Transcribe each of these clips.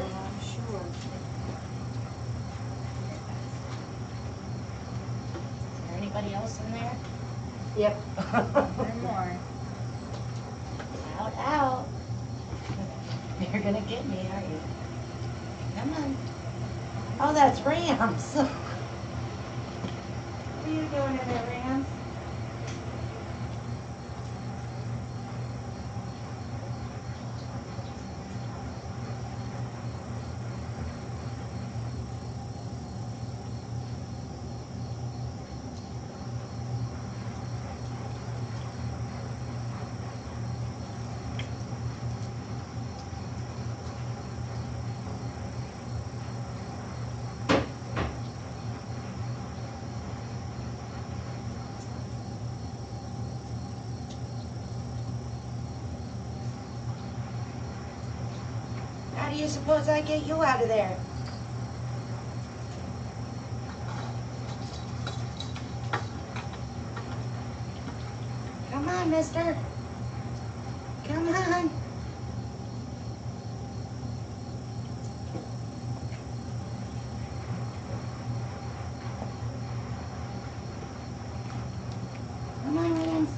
sure. Is there anybody else in there? Yep. One more. Out, out. You're gonna get me, are you? Come on. Oh, that's Rams. what are you doing in there, Rams? Do you suppose I get you out of there? Come on, mister. Come on. Come on, Williams.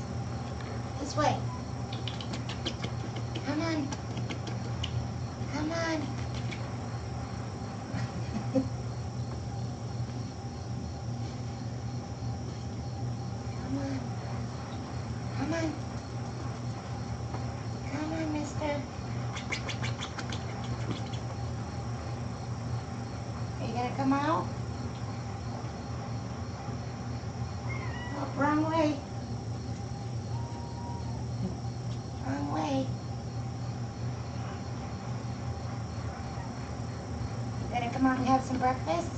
This way. Come on. Come on. Come on. Come on. Come on, mister. Are you gonna come out? Oh, wrong way. Wrong way. You gonna come out and have some breakfast?